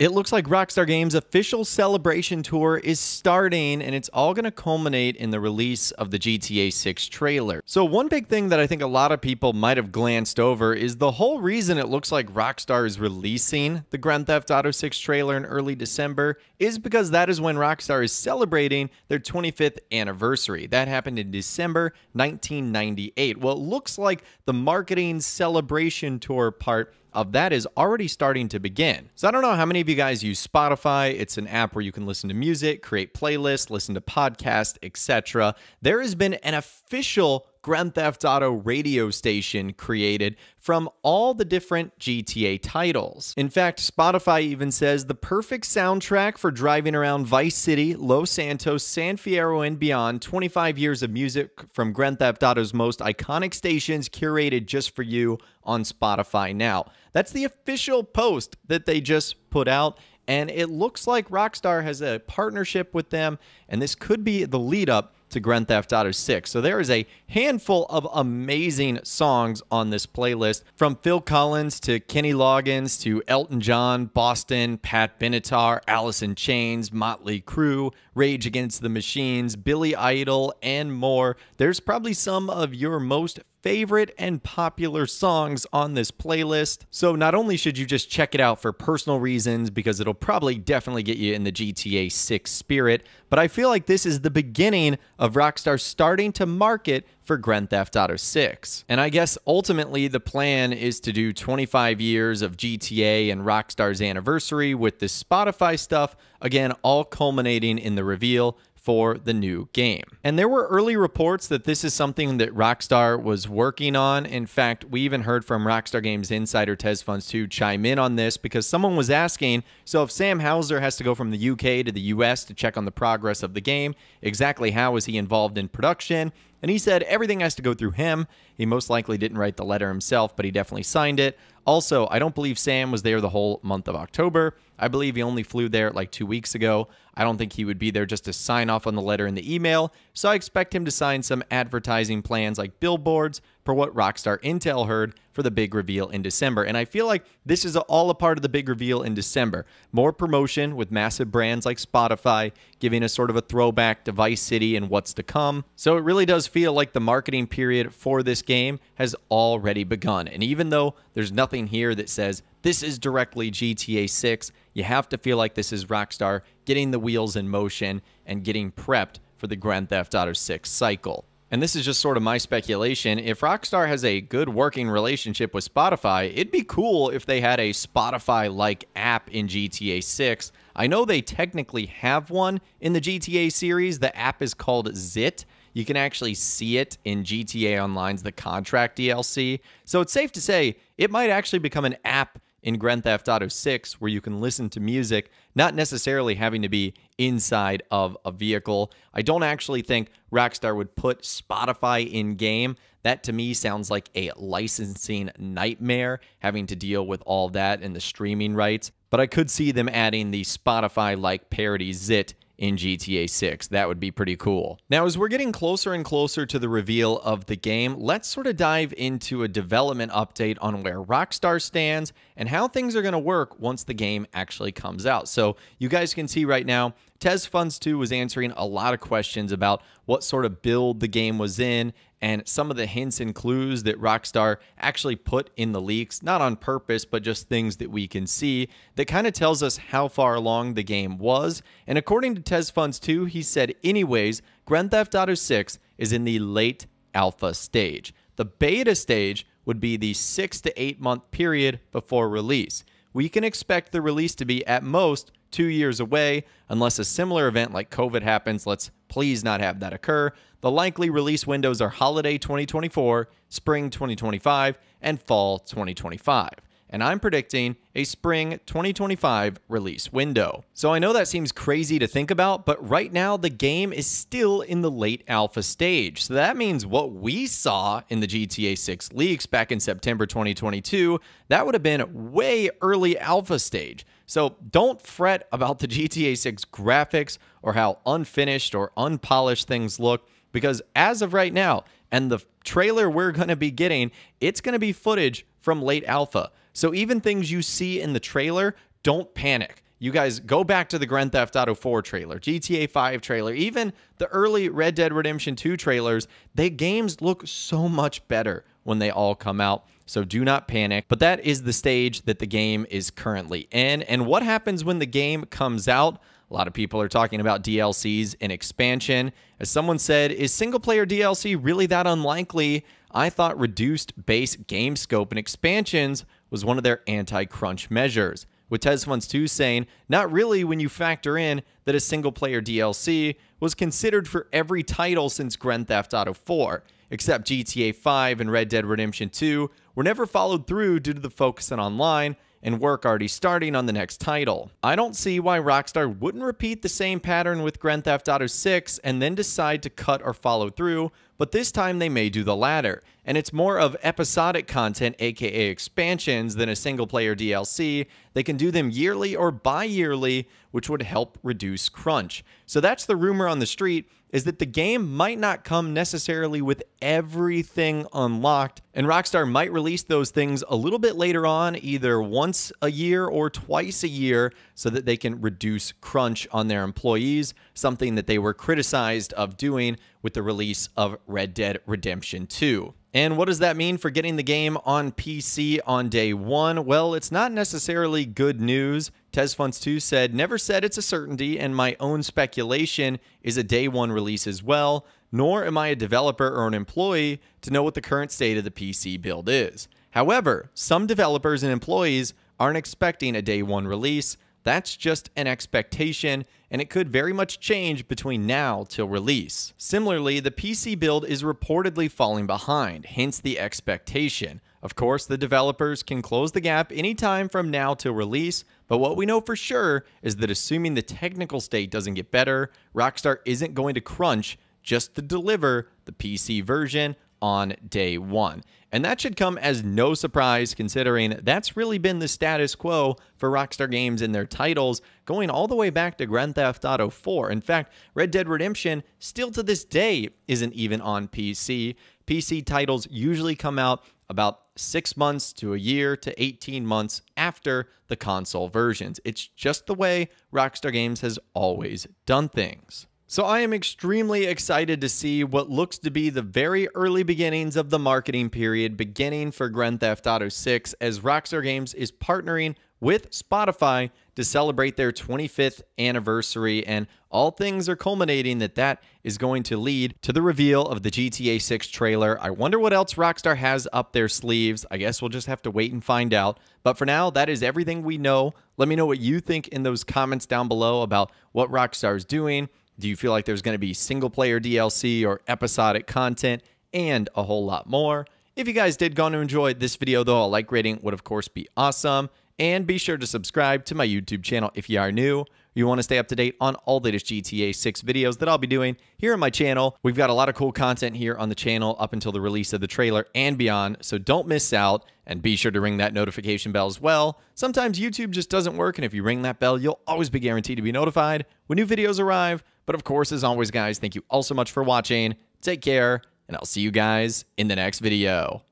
It looks like Rockstar Games' official celebration tour is starting, and it's all going to culminate in the release of the GTA 6 trailer. So, one big thing that I think a lot of people might have glanced over is the whole reason it looks like Rockstar is releasing the Grand Theft Auto 6 trailer in early December is because that is when Rockstar is celebrating their 25th anniversary. That happened in December 1998. Well, it looks like the marketing celebration tour part of that is already starting to begin. So I don't know how many of you guys use Spotify. It's an app where you can listen to music, create playlists, listen to podcasts, etc. There has been an official Grand Theft Auto radio station created from all the different GTA titles. In fact, Spotify even says the perfect soundtrack for driving around Vice City, Los Santos, San Fierro, and beyond. 25 years of music from Grand Theft Auto's most iconic stations curated just for you on Spotify now. That's the official post that they just put out. And it looks like Rockstar has a partnership with them, and this could be the lead up to Grand Theft Auto 6. So there is a handful of amazing songs on this playlist from Phil Collins to Kenny Loggins to Elton John, Boston, Pat Benatar, in Chains, Motley Crue, Rage Against the Machines, Billy Idol, and more. There's probably some of your most favorite and popular songs on this playlist. So not only should you just check it out for personal reasons because it'll probably definitely get you in the GTA 6 spirit, but I feel like this is the beginning of Rockstar starting to market for Grand Theft Auto 6. And I guess ultimately the plan is to do 25 years of GTA and Rockstar's anniversary with the Spotify stuff, again, all culminating in the reveal for the new game. And there were early reports that this is something that Rockstar was working on. In fact, we even heard from Rockstar Games insider Tez Funds to chime in on this because someone was asking, so if Sam Houser has to go from the UK to the US to check on the progress of the game, exactly how is he involved in production? And he said everything has to go through him. He most likely didn't write the letter himself, but he definitely signed it. Also, I don't believe Sam was there the whole month of October. I believe he only flew there like two weeks ago. I don't think he would be there just to sign off on the letter in the email, so I expect him to sign some advertising plans like billboards for what Rockstar Intel heard for the big reveal in December. And I feel like this is all a part of the big reveal in December. More promotion with massive brands like Spotify, giving us sort of a throwback to Vice City and what's to come. So it really does feel like the marketing period for this game has already begun. And even though there's nothing here that says this is directly GTA 6, you have to feel like this is Rockstar getting the wheels in motion and getting prepped for the Grand Theft Auto 6 cycle. And this is just sort of my speculation. If Rockstar has a good working relationship with Spotify, it'd be cool if they had a Spotify like app in GTA 6. I know they technically have one in the GTA series. The app is called Zit. You can actually see it in GTA Online's The Contract DLC. So it's safe to say it might actually become an app in Grand Theft Auto 6 where you can listen to music, not necessarily having to be inside of a vehicle. I don't actually think Rockstar would put Spotify in game. That to me sounds like a licensing nightmare, having to deal with all that and the streaming rights. But I could see them adding the Spotify like parody Zit in GTA 6. That would be pretty cool. Now, as we're getting closer and closer to the reveal of the game, let's sort of dive into a development update on where Rockstar stands and how things are going to work once the game actually comes out. So, you guys can see right now, Tez Funds 2 was answering a lot of questions about what sort of build the game was in and some of the hints and clues that Rockstar actually put in the leaks, not on purpose, but just things that we can see that kind of tells us how far along the game was. And according to Tez Funds 2, he said, anyways, Grand Theft Auto 6 is in the late alpha stage. The beta stage would be the six to eight month period before release. We can expect the release to be at most two years away, unless a similar event like COVID happens. Let's please not have that occur. The likely release windows are holiday 2024, spring 2025, and fall 2025 and I'm predicting a spring 2025 release window. So I know that seems crazy to think about, but right now the game is still in the late alpha stage. So that means what we saw in the GTA 6 leaks back in September 2022, that would have been way early alpha stage. So don't fret about the GTA 6 graphics or how unfinished or unpolished things look because as of right now, and the trailer we're going to be getting, it's going to be footage from late alpha. So even things you see in the trailer don't panic. You guys go back to the Grand Theft Auto 4 trailer, GTA 5 trailer, even the early Red Dead Redemption 2 trailers. The games look so much better when they all come out. So do not panic. But that is the stage that the game is currently in. And what happens when the game comes out? A lot of people are talking about DLCs and expansion. As someone said, is single player DLC really that unlikely? I thought reduced base game scope and expansions was one of their anti crunch measures. With TezFunds 2 saying, not really when you factor in that a single player DLC was considered for every title since Grand Theft Auto 4, except GTA 5 and Red Dead Redemption 2 were never followed through due to the focus on online and work already starting on the next title. I don't see why Rockstar wouldn't repeat the same pattern with Grand Theft Auto 6 and then decide to cut or follow through, but this time they may do the latter. And it's more of episodic content, aka expansions, than a single player DLC. They can do them yearly or bi yearly, which would help reduce crunch. So that's the rumor on the street is that the game might not come necessarily with everything unlocked, and Rockstar might release those things a little bit later on, either once a year or twice a year, so that they can reduce crunch on their employees, something that they were criticized of doing with the release of Red Dead Redemption 2. And what does that mean for getting the game on PC on day one? Well, it's not necessarily good news. TezFunds2 said, Never said it's a certainty, and my own speculation is a day one release as well, nor am I a developer or an employee to know what the current state of the PC build is. However, some developers and employees aren't expecting a day one release. That's just an expectation, and it could very much change between now till release. Similarly, the PC build is reportedly falling behind, hence the expectation. Of course, the developers can close the gap anytime from now till release, but what we know for sure is that assuming the technical state doesn't get better, Rockstar isn't going to crunch just to deliver the PC version on day one. And that should come as no surprise considering that's really been the status quo for Rockstar Games in their titles going all the way back to Grand Theft Auto 4. In fact, Red Dead Redemption still to this day isn't even on PC. PC titles usually come out about six months to a year to 18 months after the console versions. It's just the way Rockstar Games has always done things. So I am extremely excited to see what looks to be the very early beginnings of the marketing period beginning for Grand Theft Auto 6 as Rockstar Games is partnering with Spotify to celebrate their 25th anniversary and all things are culminating that that is going to lead to the reveal of the GTA 6 trailer. I wonder what else Rockstar has up their sleeves. I guess we'll just have to wait and find out. But for now, that is everything we know. Let me know what you think in those comments down below about what Rockstar is doing do you feel like there's going to be single player DLC or episodic content and a whole lot more? If you guys did go to enjoy this video, though, a like rating would, of course, be awesome. And be sure to subscribe to my YouTube channel if you are new. You want to stay up to date on all the latest GTA 6 videos that I'll be doing here on my channel. We've got a lot of cool content here on the channel up until the release of the trailer and beyond, so don't miss out. And be sure to ring that notification bell as well. Sometimes YouTube just doesn't work, and if you ring that bell, you'll always be guaranteed to be notified when new videos arrive. But of course, as always, guys, thank you all so much for watching. Take care, and I'll see you guys in the next video.